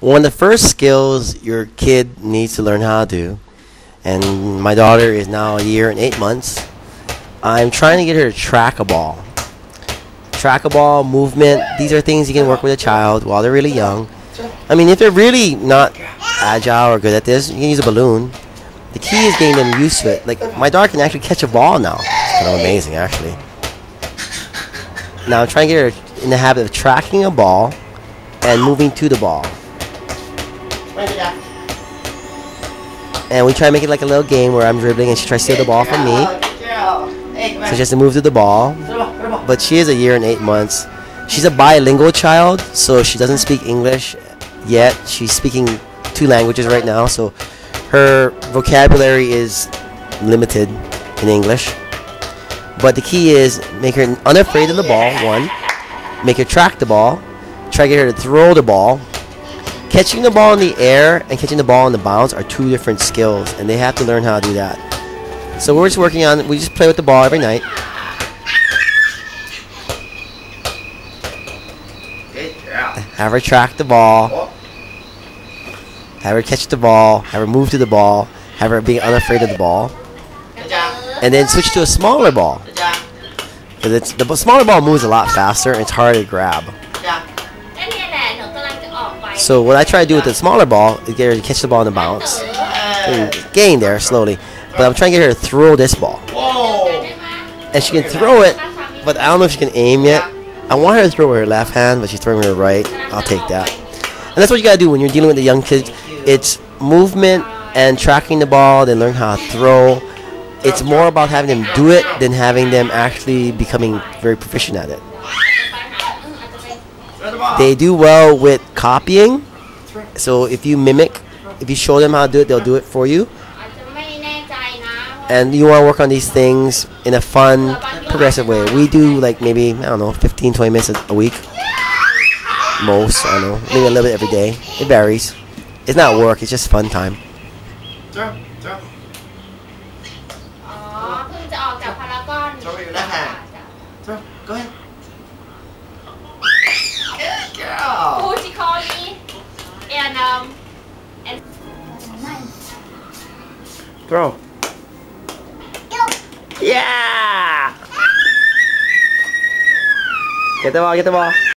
one of the first skills your kid needs to learn how to do, and my daughter is now a year and eight months. I'm trying to get her to track a ball. Track a ball, movement, these are things you can work with a child while they're really young. I mean, if they're really not agile or good at this, you can use a balloon. The key is getting them used to it. Like, my daughter can actually catch a ball now. It's kind of amazing, actually. Now, I'm trying to get her in the habit of tracking a ball and moving to the ball. And we try to make it like a little game where I'm dribbling and she tries to steal the ball from me. So she has to move to the ball. But she is a year and eight months. She's a bilingual child, so she doesn't speak English yet. She's speaking two languages right now, so her vocabulary is limited in English. But the key is make her unafraid of the ball, one. Make her track the ball. Try to get her to throw the ball. Catching the ball in the air and catching the ball on the bounce are two different skills, and they have to learn how to do that. So we're just working on, we just play with the ball every night. Have her track the ball. Have her catch the ball. Have her move to the ball. Have her be unafraid of the ball. And then switch to a smaller ball. Because the smaller ball moves a lot faster and it's harder to grab. So what I try to do with the smaller ball is get her to catch the ball on the bounce. And gain there slowly. But I'm trying to get her to throw this ball. And she can throw it, but I don't know if she can aim yet. I want her to throw with her left hand, but she's throwing with her right. I'll take that. And that's what you gotta do when you're dealing with the young kids. It's movement and tracking the ball, then learn how to throw. It's more about having them do it than having them actually becoming very proficient at it. They do well with copying. So if you mimic, if you show them how to do it, they'll do it for you. And you want to work on these things in a fun, progressive way. We do like maybe, I don't know, 15, 20 minutes a week. Most, I don't know. Maybe a little bit every day. It varies. It's not work, it's just fun time. Go ahead. Throw. Yeah! Get the ball, get the ball.